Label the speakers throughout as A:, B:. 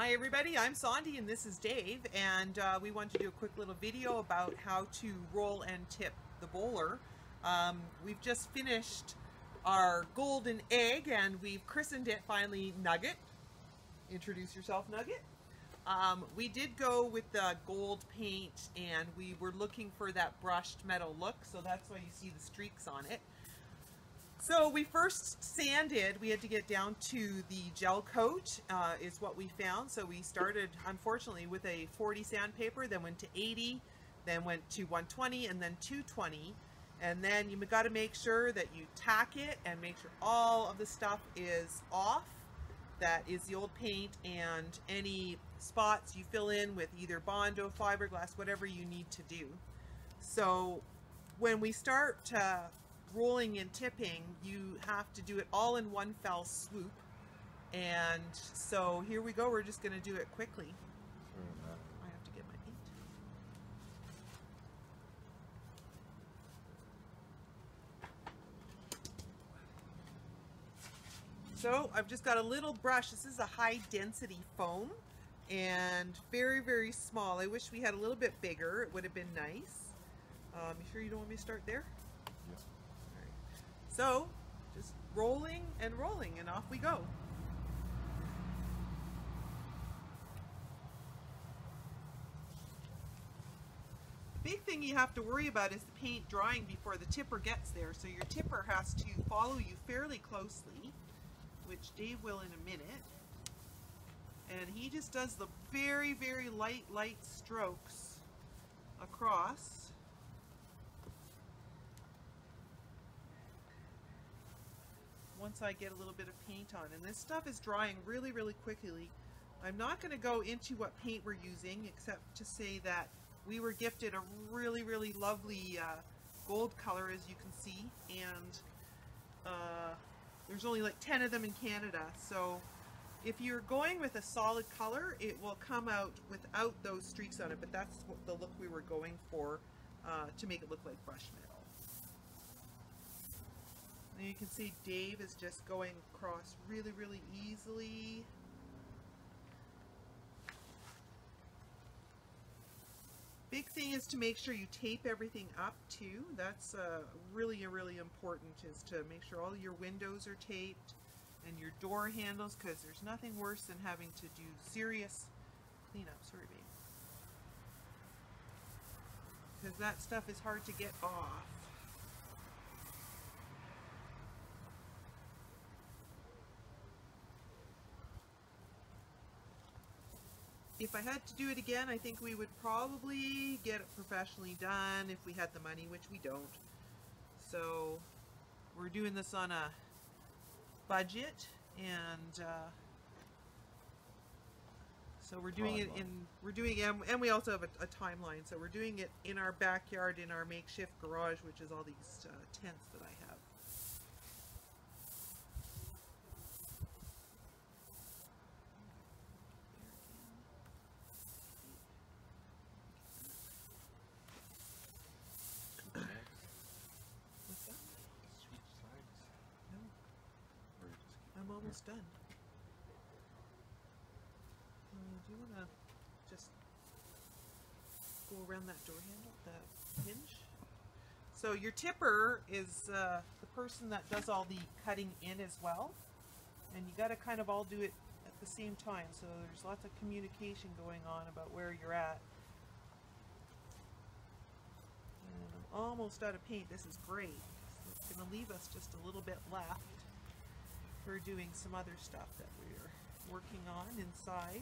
A: Hi everybody, I'm Sondy and this is Dave and uh, we want to do a quick little video about how to roll and tip the Boler. Um, we've just finished our golden egg and we've christened it finally Nugget. Introduce yourself Nugget. Um, we did go with the gold paint and we were looking for that brushed metal look so that's why you see the streaks on it. So we first sanded, we had to get down to the gel coat uh, is what we found. So we started, unfortunately, with a 40 sandpaper, then went to 80, then went to 120, and then 220. And then you got to make sure that you tack it and make sure all of the stuff is off. That is the old paint and any spots you fill in with either Bondo, fiberglass, whatever you need to do. So when we start uh, rolling and tipping, you have to do it all in one fell swoop. And so here we go, we're just going to do it quickly. I have to get my paint. So I've just got a little brush. This is a high density foam and very, very small. I wish we had a little bit bigger. It would have been nice. Um, you sure you don't want me to start there? So, just rolling and rolling and off we go. The big thing you have to worry about is the paint drying before the tipper gets there. So your tipper has to follow you fairly closely, which Dave will in a minute. And he just does the very, very light, light strokes across. Once I get a little bit of paint on. And this stuff is drying really, really quickly. I'm not going to go into what paint we're using, except to say that we were gifted a really, really lovely uh, gold color, as you can see. And uh, there's only like 10 of them in Canada. So if you're going with a solid color, it will come out without those streaks on it. But that's the look we were going for uh, to make it look like brush metal. Can see Dave is just going across really, really easily. Big thing is to make sure you tape everything up too. That's uh, really, really important is to make sure all your windows are taped and your door handles because there's nothing worse than having to do serious cleanup. Sorry, babe. Because that stuff is hard to get off. If I had to do it again, I think we would probably get it professionally done if we had the money, which we don't. So we're doing this on a budget and uh, so we're doing timeline. it in we're doing it and we also have a, a, timeline so we're doing it in our backyard in our makeshift garage which is all these uh, tents that I have I'm almost done. Do you want to just go around that door handle, hinge? So your tipper is uh, the person that does all the cutting in as well. And you got to kind of all do it at the same time. So there's lots of communication going on about where you're at. And I'm almost out of paint. This is great. It's going to leave us just a little bit left for doing some other stuff that we're working on inside.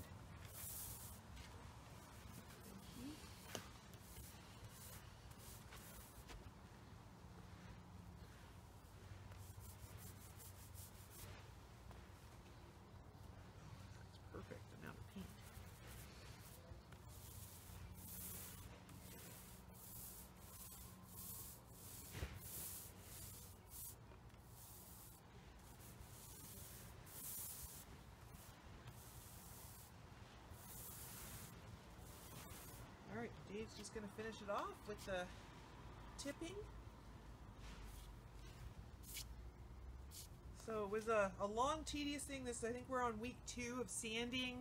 A: perfect amount of paint. Alright, just going to finish it off with the tipping. So it was a, a long, tedious thing. This I think we're on week two of sanding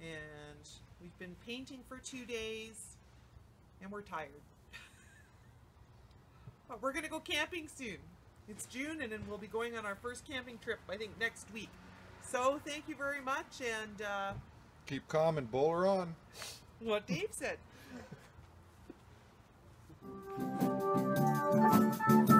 A: and we've been painting for two days, and we're tired. but we're gonna go camping soon. It's June, and then we'll be going on our first camping trip. I think next week. So thank you very much, and uh,
B: Keep calm and Boler on.
A: what Dave said. Música